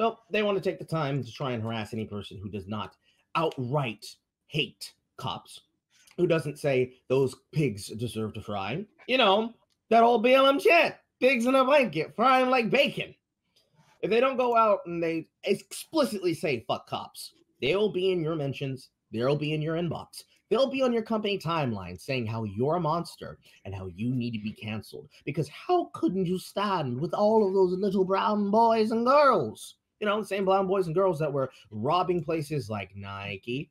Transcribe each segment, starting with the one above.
So they want to take the time to try and harass any person who does not outright hate cops, who doesn't say those pigs deserve to fry. You know, that old BLM chant pigs in a blanket, frying like bacon. If they don't go out and they explicitly say fuck cops, they'll be in your mentions, they'll be in your inbox. They'll be on your company timeline saying how you're a monster and how you need to be canceled. Because how couldn't you stand with all of those little brown boys and girls? You know, the same brown boys and girls that were robbing places like Nike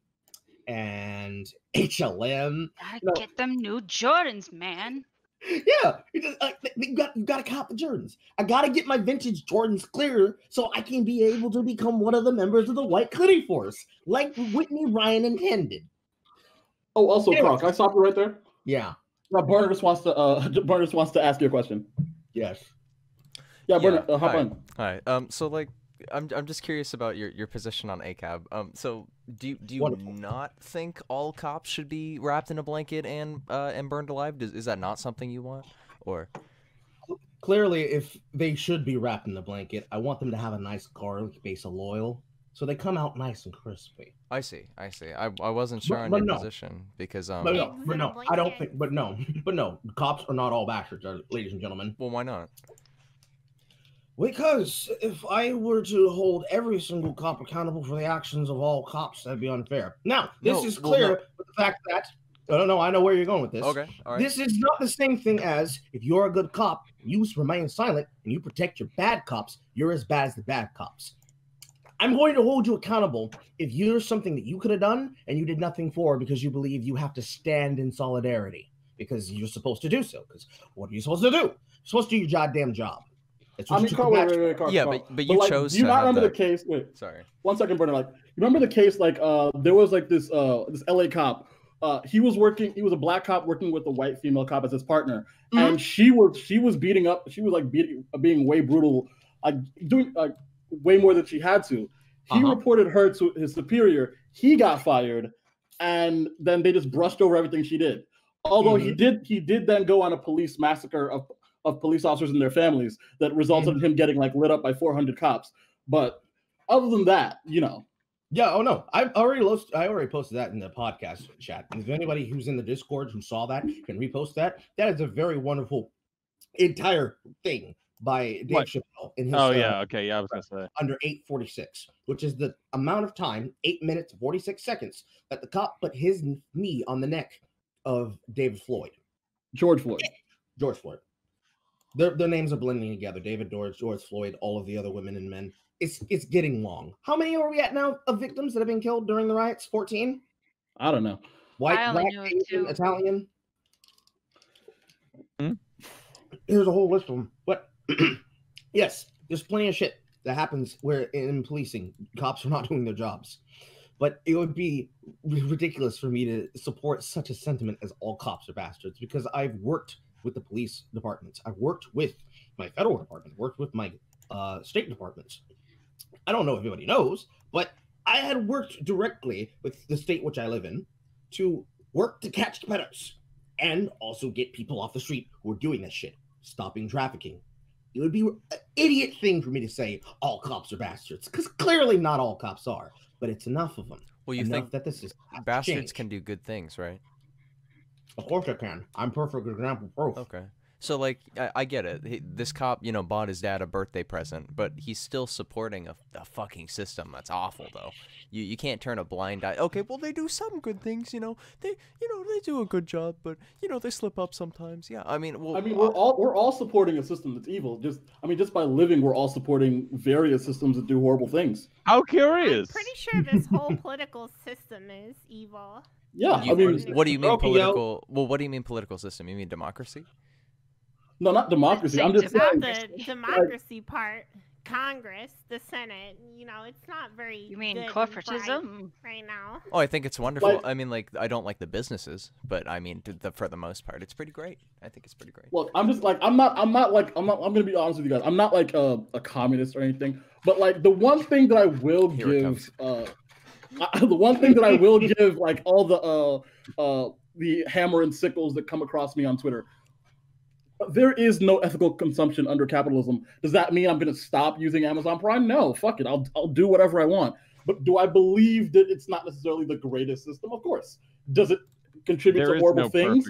and HLM. Gotta You know- get them new Jordans, man. Yeah, you just uh, you got you got to cop the Jordans. I got to get my vintage Jordans clear so I can be able to become one of the members of the White Cleaning Force, like Whitney Ryan intended. Oh, also, Yeah. Carl, can I stop you right there? Yeah. Now, Bernard just wants to. Uh, Bernard just wants to ask you a question. Yes. Yeah, Yeah, Bernard, uh, hop hi. on. Hi. Um. So like, I'm I'm just curious about your your position on ACAB. Um. So do you do you Wonderful. not think all cops should be wrapped in a blanket and uh and burned alive? Does, is that not something you want? Or Clearly, if they should be wrapped in the blanket, I want them to have a nice garlic base of oil, so they come out nice and crispy. I see. I see. I I wasn't sure But- on but your no. position because um. But no, but no, I don't think. But no, but no, cops are not all bastards, uh, ladies and gentlemen. Well, why not? Because if I were to hold every single cop accountable for the actions of all cops, that'd be unfair. Now, this No, is well, clear no. with the fact that I don't know. I know where you're going with this. Okay. All right. This is not the same thing as if you're a good cop, you remain silent and you protect your bad cops, you're as bad as the bad cops. I'm going to hold you accountable if you're something that you could have done and you did nothing for because you believe you have to stand in solidarity because you're supposed to do so. Because what are you supposed to do? You're supposed to do your goddamn job. That's I you mean, took Carl, the wait, wait, wait, Carl. Yeah, Carl. but- but you like, chose Do you to not remember that- the case? Wait, Sorry. one second, Bernard. Like, you remember the case? Like, uh, there was like this uh this LA cop. Uh, he was working. He was a black cop working with a white female cop as his partner, Mhm. and she was she was beating up. She was like beating, uh, being way brutal, like doing like way more than she had to. He Uh-huh. reported her to his superior. He got fired, and then they just brushed over everything she did. Although he did, he did then go on a police massacre of of police officers and their families that resulted in him getting like lit up by 400 cops. But other than that, you know, Yeah, oh no, I've already lost, I already posted that in the podcast chat. And if anybody who's in the Discord who saw that can repost that, that is a very wonderful entire thing by Dave What? Chappelle in his Oh yeah, okay, yeah, I was gonna say. under 846, which is the amount of time, eight minutes, 46 seconds, that the cop put his knee on the neck of David Floyd, George Floyd. George Floyd. Their, their names are blending together. David George, George Floyd, all of the other women and men. It's it's getting long. How many are we at now of victims that have been killed during the riots? 14? I don't know. White, black, Asian. Italian. Hmm? Here's a whole list of them. But yes, there's plenty of shit that happens where in policing, cops are not doing their jobs. But it would be r- ridiculous for me to support such a sentiment as all cops are bastards because I've worked with the police departments. I've worked with my federal department, worked with my uh, state departments. I don't know if everybody knows, but I had worked directly with the state which I live in to work to catch peddlers and also get people off the street who are doing this shit, stopping trafficking. It would be an idiot thing for me to say all cops are bastards because clearly not all cops are, but it's enough of them. Well, you think that this is bastards change. can do good things, right? Of course I can. I'm perfect example proof. Okay. So like I, I get it. He, this cop, you know, bought his dad a birthday present, but he's still supporting a, a fucking system that's awful though. You you can't turn a blind eye. Okay, well they do some good things, you know. They you know, they do a good job, but you know, they slip up sometimes. Yeah. I mean, well I mean, we're all we're all supporting a system that's evil. Just I mean, just by living, we're all supporting various systems that do horrible things. How I'm curious. pretty sure this whole political system is evil. Yeah, you- I mean, what do you mean Scorpio. political? Well, what do you mean political system? You mean democracy? no, not democracy. I'm just Not saying. the democracy part. Congress, the Senate, you know, it's not very. You mean good and bright corporatism? right now? Oh, I think it's wonderful. Like- I mean, like I don't like the businesses, but I mean, to the, for the most part, it's pretty great. I think it's pretty great. Look, I'm just like I'm not I'm not like I'm not I'm gonna be honest with you guys. I'm not like a, a communist or anything. But like the one thing that I will Here it give uh I, the one thing that I will give like all the uh uh the hammer and sickles that come across me on Twitter. there is no ethical consumption under capitalism. Does that mean I'm going to stop using Amazon Prime? No, fuck it. I'll I'll do whatever I want. But do I believe that it's not necessarily the greatest system? Of course. Does it contribute There to horrible no things?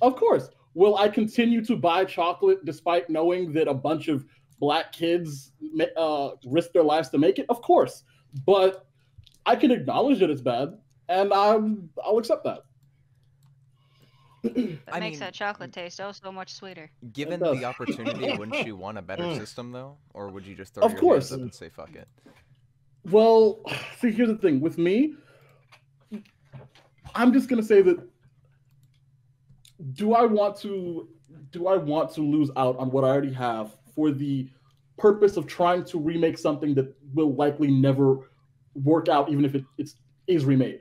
Of course. Will I continue to buy chocolate despite knowing that a bunch of black kids uh, risk their lives to make it? Of course. But I can acknowledge that it's bad, and I'm I'll accept that. That I makes mean- that chocolate taste oh so much sweeter. Given the opportunity, wouldn't you want a better Mm. system though, or would you just throw Of your course. hands up and say fuck it? Well, see, here's the thing with me. I'm just gonna say that. Do I want to? Do I want to lose out on what I already have for the purpose of trying to remake something that will likely never work out, even if it it's, is remade?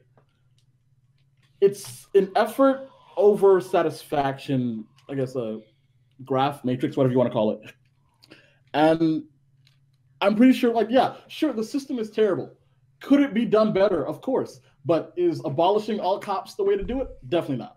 It's an effort over satisfaction. I guess a graph matrix, whatever you want to call it, and I'm pretty sure, like, yeah, sure, the system is terrible. Could it be done better? Of course. But is abolishing all cops the way to do it? Definitely not.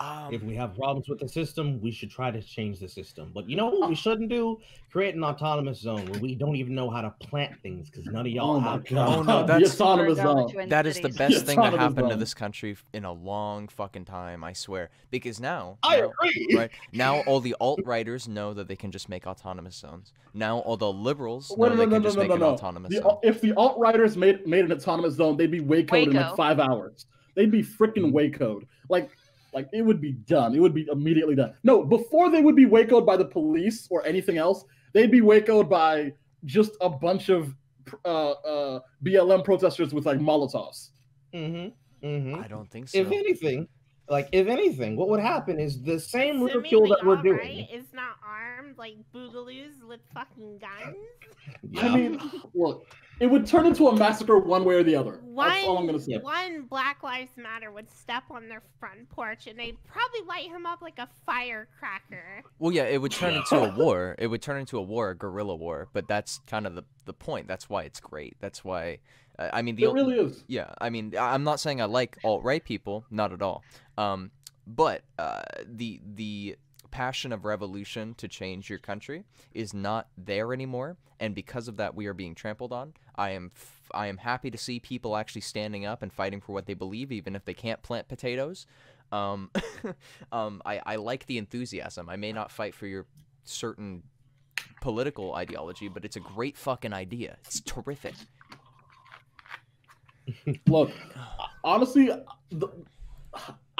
Um, If we have problems with the system, we should try to change the system. But you know what we shouldn't do? Create an autonomous zone where we don't even know how to plant things because none of y'all Oh have. god. Oh, no, the that's- autonomous the zone. That is the best Yes, thing to autonomous happen to this country in a long fucking time, I swear. Because now, I now- agree. right now, all the alt writers know that they can just make autonomous zones. Now, all the liberals know Wait, no, they no, can no, just no, make no, an no. autonomous The, zone. if the alt writers made made an autonomous zone, they'd be Waco in like five hours. They'd be freaking Waco. Like, like it would be done. It would be immediately done. No, before they would be Wacoed by the police or anything else, they'd be Wacoed by just a bunch of uh, uh, BLM protesters with like Molotovs. Mm-hmm. Mm-hmm. I don't think so. If anything, like if anything, what would happen is the same Assuming ridicule that we're doing. alt-right is not armed like boogaloos with fucking guns. Yeah. I mean, look, it would turn into a massacre one way or the other. That's all I'm One, gonna say. one Black Lives Matter would step on their front porch and they'd probably light him up like a firecracker. Well, yeah, it would turn into a war. It would turn into a war, a guerrilla war. But that's kind of the the point. That's why it's great. That's why. Uh, I mean, the It really is. Yeah, I mean, I- I'm not saying I like alt right people, not at all. Um, but uh, the the passion of revolution to change your country is not there anymore, and because of that, we are being trampled on. I am f- I am happy to see people actually standing up and fighting for what they believe, even if they can't plant potatoes. Um, um, I I like the enthusiasm. I may not fight for your certain political ideology, but it's a great fucking idea. It's terrific. Look, honestly, the,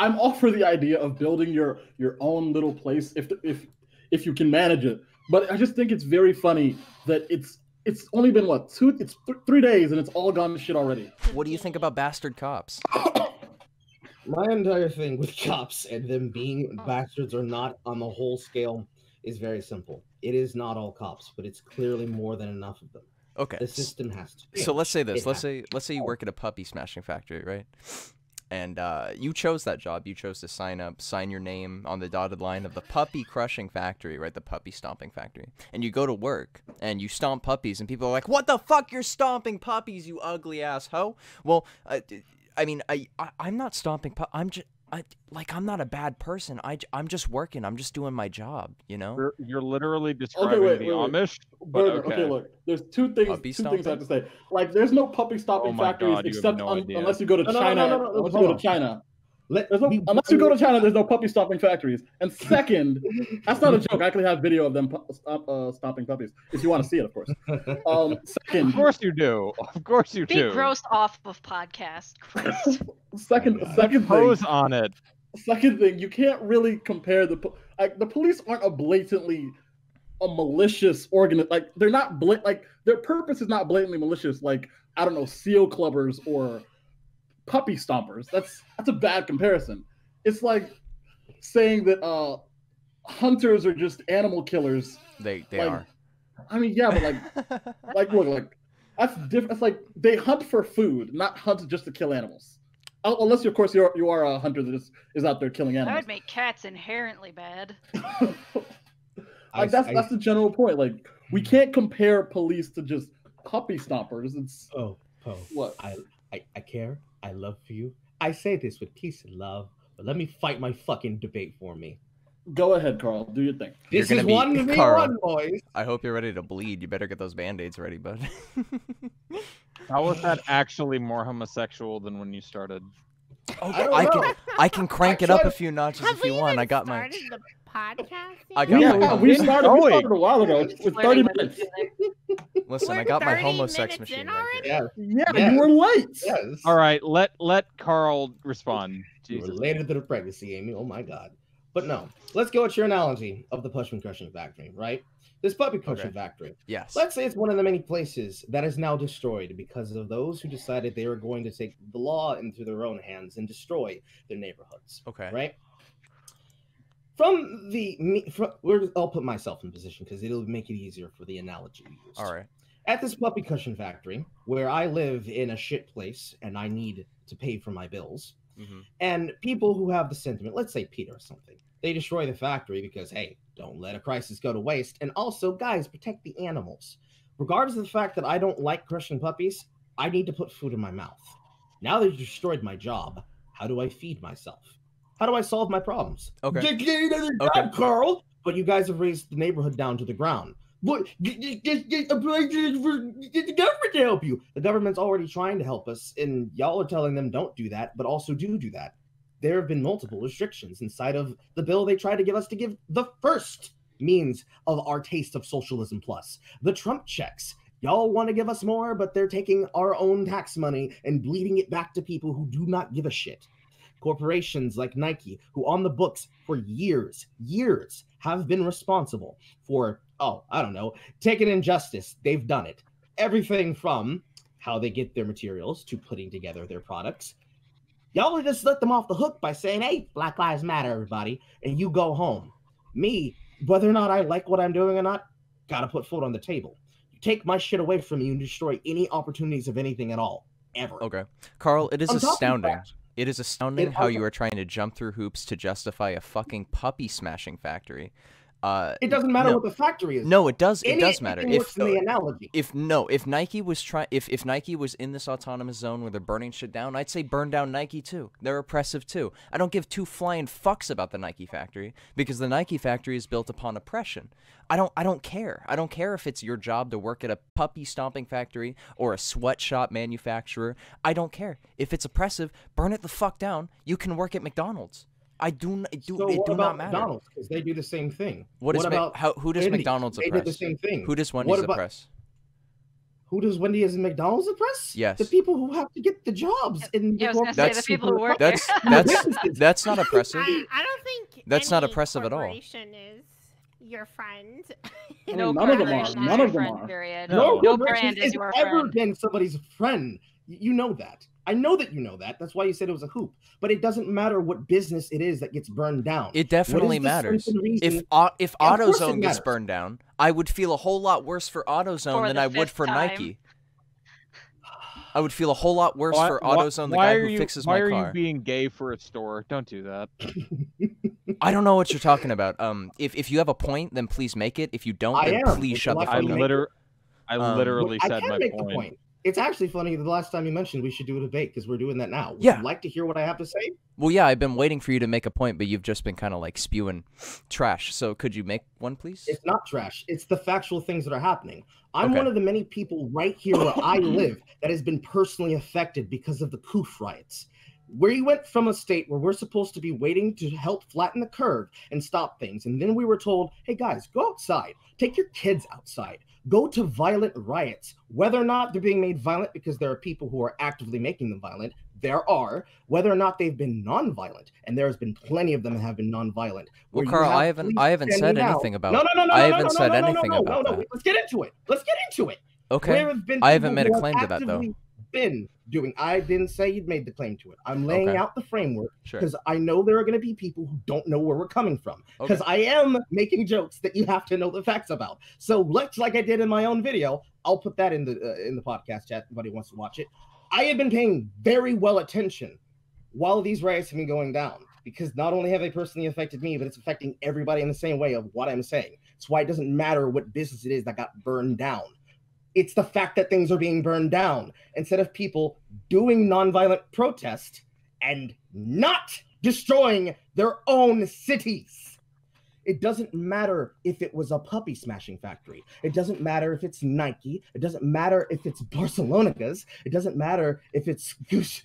I'm all for the idea of building your your own little place if if if you can manage it. But I just think it's very funny that it's it's only been what two it's th- three days and it's all gone to shit already. What do you think about bastard cops? My entire thing with cops and them being bastards or not on the whole scale is very simple. It is not all cops, but it's clearly more than enough of them. Okay. The system has to. So let's say this. It Let's has- say let's say you work at a puppy smashing factory, right? And uh, you chose that job. You chose to sign up, sign your name on the dotted line of the puppy crushing factory, right? The puppy stomping factory. And you go to work and you stomp puppies, and people are like, "What the fuck? You're stomping puppies, you ugly ass hoe!" Well, uh, d- I mean, I, I I'm not stomping. Pu- I'm just. I, like I'm not a bad person. I, I'm just working. I'm just doing my job. You know. You're, you're literally describing wait, the wait, wait. Amish. But okay. okay. look, there's two things. Puppy two things I have to say. Like, there's no puppy stopping Oh factories God, except no un- unless you go to No, no, no, China. no, no, no, unless you go to China. Let, no, we- unless you go to China, there's no puppy stomping factories. And second, that's not a joke. I actually have video of them pu- stomp, uh, stomping puppies. If you want to see it, of course. Um, Of course you do. Of course you Be do. grossed off of podcast. Christ. second, second thing. Pose on it. Second thing, you can't really compare the po- like the police aren't a blatantly a malicious organ. Like they're not blat like their purpose is not blatantly malicious. Like I don't know, seal clubbers or puppy stompers. That's that's a bad comparison. It's like saying that uh hunters are just animal killers. They they like, are. I mean, yeah, but like like look like that's different. It's like they hunt for food, not hunt just to kill animals. Un- Unless, of course, you're you are a hunter that is, is out there killing animals. That animals. would make cats inherently bad. I- like that's I- that's the general point. Like we can't compare police to just puppy stompers. It's Oh, oh, what I, I, I care. I love you. I say this with peace and love, But let me fight my fucking debate for me. Go ahead, Carl. Do your thing. You're This is be- one v one, boys. I hope you're ready to bleed. You better get those band-aids ready, bud. How was that actually more homosexual than when you started? oh, I I can I can crank it up tried- a few notches Have if you want. I got my the podcast? I got yeah, my we started. We started a while ago. It's it's thirty minutes. listen. I We're got my 30 homo sex machine right here. Yeah, Yeah, Yeah. you were late. yes. All right, let let Carl respond. You Jesus. related to the pregnancy, Amy. Oh my god. But no, let's go with your analogy of the Pushman Crushing Factory, right? This puppy crushing Okay. factory. Yes. Let's say it's one of the many places that is now destroyed because of those who decided they were going to take the law into their own hands and destroy their neighborhoods. Okay. Right? From the me, from, we're, I'll put myself in position because it'll make it easier for the analogy used. All right. At this puppy cushion factory, where I live in a shit place and I need to pay for my bills, hmm and people who have the sentiment, let's say PETA or something, they destroy the factory because, hey, don't let a crisis go to waste. And also, guys, protect the animals. Regardless of the fact that I don't like crushing puppies, I need to put food in my mouth. Now they've destroyed my job. How do I feed myself? How do I solve my problems? Okay. Get, get another Okay. Carl. But you guys have raised the neighborhood down to the ground. What? Get, get, get, get, get the government to help you. The government's already trying to help us, and y'all are telling them don't do that, but also do do that. There have been multiple restrictions inside of the bill they tried to give us to give the first means of our taste of socialism plus the Trump checks. Y'all want to give us more, but they're taking our own tax money and bleeding it back to people who do not give a shit. Corporations like Nike, who on the books for years, years have been responsible for, oh, I don't know, taking injustice. They've done it. Everything from how they get their materials to putting together their products. Y'all just let them off the hook by saying, hey, Black Lives Matter, everybody, and you go home. Me, whether or not I like what I'm doing or not, gotta put food on the table. You take my shit away from you and destroy any opportunities of anything at all, ever. Okay. Carl, it is I'm astounding. facts. It is astounding It how also- you are trying to jump through hoops to justify a fucking puppy smashing factory. Uh, It doesn't matter no. what the factory is. No, it does. It Any- does matter. If in the analogy. if no, if Nike was trying, if if Nike was in this autonomous zone where they're burning shit down, I'd say burn down Nike too. They're oppressive too. I don't give two flying fucks about the Nike factory because the Nike factory is built upon oppression. I don't I don't care. I don't care if it's your job to work at a puppy stomping factory or a sweatshop manufacturer. I don't care. If it's oppressive, burn it the fuck down. You can work at McDonald's. I do n- it do so it what do not matter. McDonald's? Because they do the same thing. What Mc- about how who does Wendy's? McDonald's They oppress? did the same thing. Who does What Wendy's about- oppress? Who does Wendy's and McDonald's oppress? Yes. The people who have to get the jobs in the Yeah, I say the That's- people who work That's there. that's businesses. that's not oppressive. I, I don't think That's not oppressive at all. corporation is your friend. I no none of them are. is None of them are. Period. No. No, No brand is has your ever friend. been somebody's friend. Y- You know that. I know that you know that. That's why you said it was a hoop. But it doesn't matter what business it is that gets burned down. It definitely is the sense matters. If au- if Yeah, of course it AutoZone gets burned down, I would feel a whole lot worse for AutoZone For than I would for time. Nike. I would feel a whole lot worse Why- for why- AutoZone, the guy are who you, fixes why my are you being gay for a store? Don't do that. I don't know what you're talking about. Um, if if you have a point, then please make it. If you don't, I then am. please Would shut the I fuck up. make- liter- I Um, literally I said can my make point. the point. It's actually funny. The last time you mentioned we should do a debate because we're doing that now. Would Yeah. you like to hear what I have to say? Well, yeah, I've been waiting for you to make a point, but you've just been kind of like spewing trash. So could you make one, please? It's not trash. It's the factual things that are happening. I'm Okay. one of the many people right here where I live that has been personally affected because of the Koof riots. We went from a state where we're supposed to be waiting to help flatten the curve and stop things. And then we were told, hey guys, go outside, take your kids outside, go to violent riots. Whether or not they're being made violent because there are people who are actively making them violent, there are. Whether or not they've been non-violent, and there has been plenty of them that have been non-violent. Well, Carl, I haven't I haven't said standing out. anything about. No, no, no, no, I no, haven't no, said no, no, anything no, no, about no, that. Wait, let's get into it. Let's get into it. Okay. There have been I haven't made a claim to that, though. Been doing. I didn't say you'd made the claim to it. I'm laying Okay. out the framework Sure. because I know there are going to be people who don't know where we're coming from. Okay. Because I am making jokes that you have to know the facts about. So let's, like I did in my own video, I'll put that in the uh, in the podcast chat. If anybody wants to watch it. I have been paying very well attention while these riots have been going down because not only have they personally affected me, but it's affecting everybody in the same way of what I'm saying. It's why it doesn't matter what business it is that got burned down. It's the fact that things are being burned down instead of people doing nonviolent protest and not destroying their own cities. It doesn't matter if it was a puppy smashing factory. It doesn't matter if it's Nike. It doesn't matter if it's Barcelonicas. It doesn't matter if it's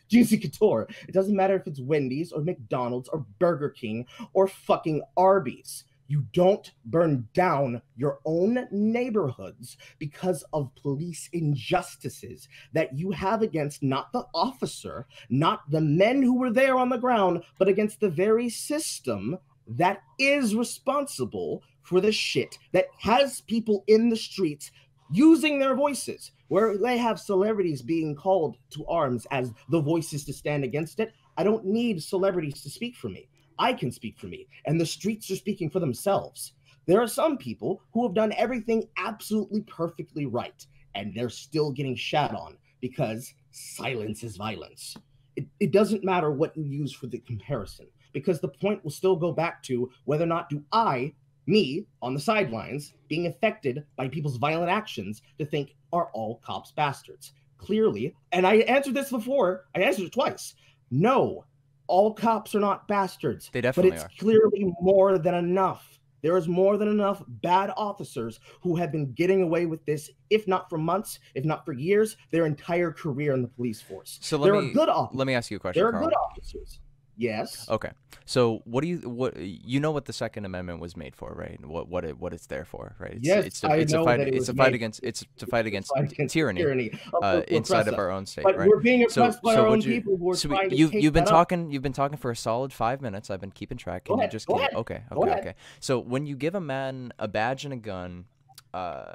Juicy Couture. It doesn't matter if it's Wendy's or McDonald's or Burger King or fucking Arby's. You don't burn down your own neighborhoods because of police injustices that you have against not the officer, not the men who were there on the ground, but against the very system that is responsible for the shit that has people in the streets using their voices, where they have celebrities being called to arms as the voices to stand against it. I don't need celebrities to speak for me. I can speak for me, and the streets are speaking for themselves. There are some people who have done everything absolutely perfectly right, and they're still getting shat on because silence is violence. It, it doesn't matter what you use for the comparison because the point will still go back to whether or not do I, me, on the sidelines, being affected by people's violent actions, to think are all cops bastards? Clearly, and I answered this before, I answered it twice. No, all cops are not bastards. They definitely but it's are. clearly more than enough. There is more than enough bad officers who have been getting away with this, if not for months, if not for years, their entire career in the police force. So let there me are good officers. let me ask you a question, there are Carl. good officers. Yes. Okay. So what do you what you know what the Second Amendment was made for, right? What what it what it's there for, right? It's, Yes, it's to, I it's know a fight that it it's a fight made against it's to fight against, fight against tyranny, tyranny of uh, inside of our own state, But right? we're being So oppressed by so our own you people who are so trying to you take you've been that up. talking you've been talking for a solid 5 minutes. I've been keeping track. Go Can ahead, just go can ahead, okay, okay, okay. So when you give a man a badge and a gun, uh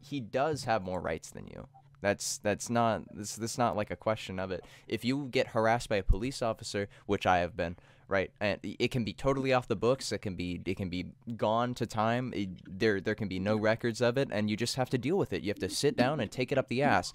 he does have more rights than you. That's that's not this this not like a question of it. If you get harassed by a police officer, which I have been, right, and it can be totally off the books. It can be it can be gone to time. It, there there can be no records of it, and you just have to deal with it. You have to sit down and take it up the ass.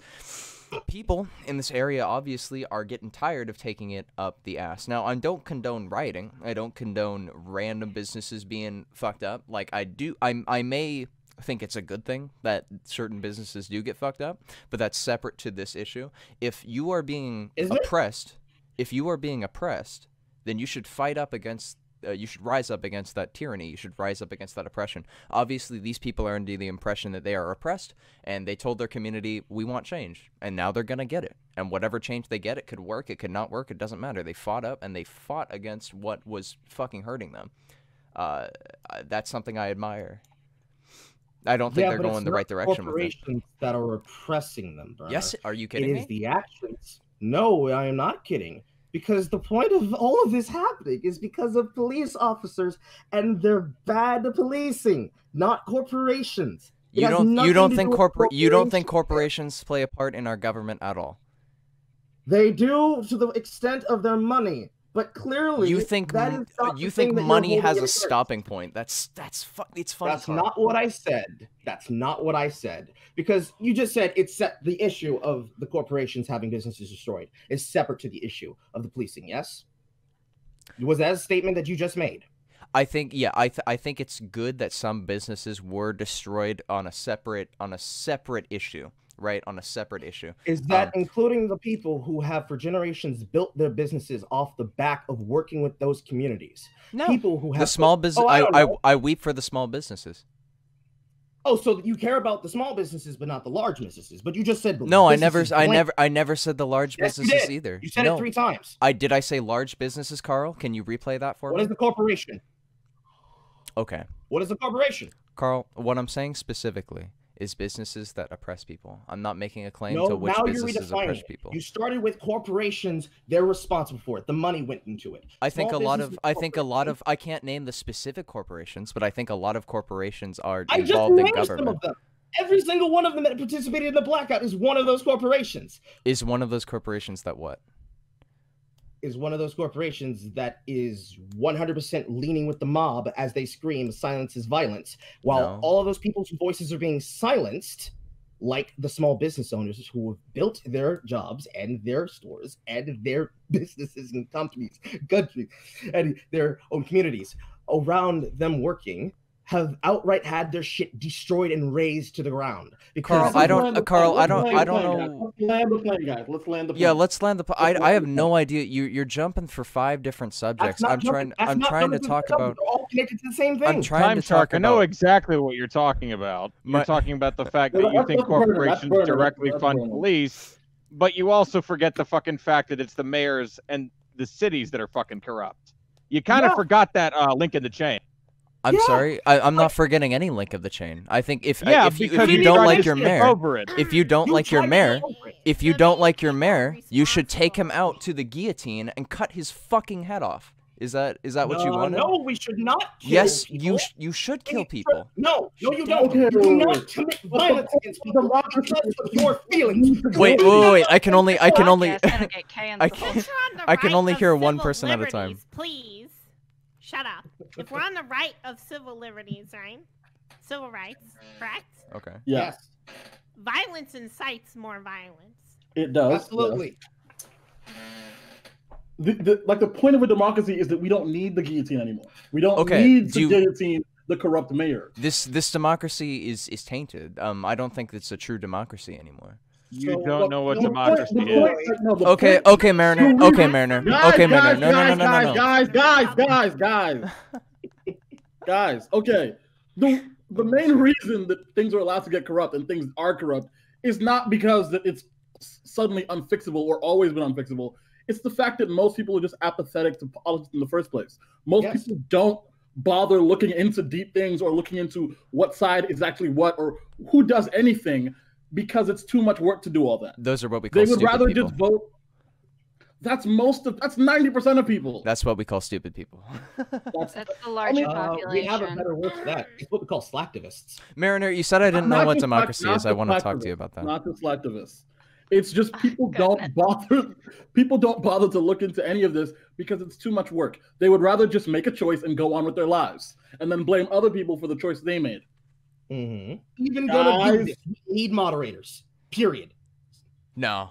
People in this area obviously are getting tired of taking it up the ass. Now, I don't condone rioting. I don't condone random businesses being fucked up. Like I do, I I may think it's a good thing that certain businesses do get fucked up, but that's separate to this issue. If you are being Is it? oppressed, if you are being oppressed, then you should fight up against. Uh, you should rise up against that tyranny. You should rise up against that oppression. Obviously, these people are under the impression that they are oppressed, and they told their community, "We want change," and now they're gonna get it. And whatever change they get, it could work, it could not work. It doesn't matter. They fought up and they fought against what was fucking hurting them. Uh, that's something I admire. I don't think Yeah, they're going the right direction with it. corporations that are oppressing them, bro. Yes, are you it kidding is me? the actions. No, I am not kidding. Because the point of all of this happening is because of police officers and their bad policing, not corporations. It You don't you don't think corporate you don't think corporations play a part in our government at all? They do to the extent of their money, but clearly You think you think thing that you're money has a against. stopping point. That's that's fu- it's funny. That's Carl. not what I said. That's not what I said. Because you just said it's set the issue of the corporations having businesses destroyed is separate to the issue of the policing. Yes. Was that a statement that you just made? I think yeah, I th- I think it's good that some businesses were destroyed on a separate on a separate issue, right? On a separate issue. Is that Um, including the people who have for generations built their businesses off the back of working with those communities? No. People who have The small business Oh, I I, I. I weep for the small businesses. Oh, so you care about the small businesses but not the large businesses. But you just said No, I never I blank. never I never said the large Yes, businesses did. either. You said no. it three times. I did I say large businesses, Carl? Can you replay that for What me? What is the corporation? Okay. What is the corporation? Carl, what I'm saying specifically is businesses that oppress people. I'm not making a claim No, to which now you're businesses redefining oppress people. You started with corporations; they're responsible for it. The money went into it. I think a lot of I think a lot of I can't name the specific corporations, but I think a lot of corporations are I just involved in government. of them. Every single one of them that participated in the blackout is one of those corporations. Is one of those corporations that what? Is one of those corporations that is 100% leaning with the mob as they scream "silence is violence," while No. all of those people's voices are being silenced, like the small business owners who have built their jobs and their stores and their businesses and companies, countries, and their own communities around them working have outright had their shit destroyed and razed to the ground. Carl, Because I don't- uh, the Carl, plane. I don't- I don't know- Let's land the plane, guys. Let's land the plane. Yeah, let's land the. po- I Let's I land have no idea. You you're jumping for five different subjects. I'm jumping- trying. that's I'm trying to talk about. They're all connected to the same thing. I'm trying Time to Shark, talk I know exactly what you're talking about. You're My- talking about the fact that you think that's Burner, that's corporations Burner, directly that's fund Burner. police, but you also forget the fucking fact that it's the mayors and the cities that are fucking corrupt. You kind of Yeah. forgot that uh, link in the chain. I'm Yeah, sorry. I, I'm not forgetting any link of the chain. I think if Yeah, if you, if you you don't like your mayor, if you don't You like your mayor, go over it. if you don't like your mayor, you should take him out to the guillotine and cut his fucking head off. Is that is that what you wanted? No, we should not. Kill yes, people. you sh- you should kill people. No, no, you don't. You do not commit violence against the people because of your feelings. Wait, wait, wait, wait. I can only I can only Podcast's gonna get I can't- If we're on the I can only hear one civil person at a time. Please, shut up. If we're on the right of civil liberties, right? Civil rights, correct? Okay. Yes. Violence incites more violence. it does. yes. Absolutely. The, the, like the point of a democracy is that we don't need the guillotine anymore. We don't Okay, need do to you- guillotine the corrupt mayor. This this democracy is is tainted. Um, I don't think it's a true democracy anymore. You So, don't know what the point- democracy the is. point- uh, no, Okay, point- okay, Mariner. Two Okay, Mariner. Guys, Okay, Mariner. guys, No, no, no, guys, no, no, no. guys, guys, guys, guys, guys, guys. Okay, the the main reason that things are allowed to get corrupt and things are corrupt is not because that it's suddenly unfixable or always been unfixable. It's the fact that most people are just apathetic to politics in the first place. Most Yes. people don't bother looking into deep things or looking into what side is actually what or who does anything because it's too much work to do all that. Those are what we call They would stupid rather people. just vote. That's most of. That's ninety percent of people. That's what we call stupid people. That's That's the larger Uh, we have a better word for that. It's what we call slacktivists. Mariner, you said I didn't know Not what just slack- democracy not is. I want to talk to you about that. Not just selectivists. It's just people Goodness. don't bother. People don't bother to look into any of this because it's too much work. They would rather just make a choice and go on with their lives, and then blame other people for the choice they made. Mm-hmm. Even gonna do Guys. this. We need moderators. Period. No.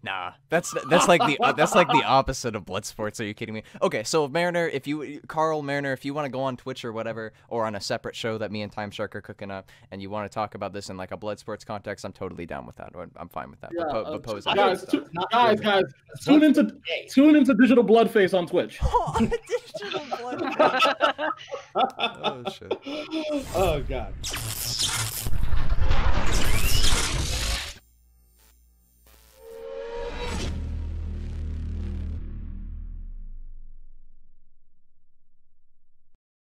Nah, that's that's like the uh, that's like the opposite of blood sports. Are you kidding me? Okay, so Mariner, if you Carl Mariner, if you want to go on Twitch or whatever, or on a separate show that me and Time Shark are cooking up, and you want to talk about this in like a blood sports context, I'm totally down with that. I'm- I'm fine with that. Yeah, but, po- uh, but pose guys, don't- tu- not guys, guys, tune into gay. tune into Digital Bloodface on Twitch. Digital Bloodface. oh shit. oh god.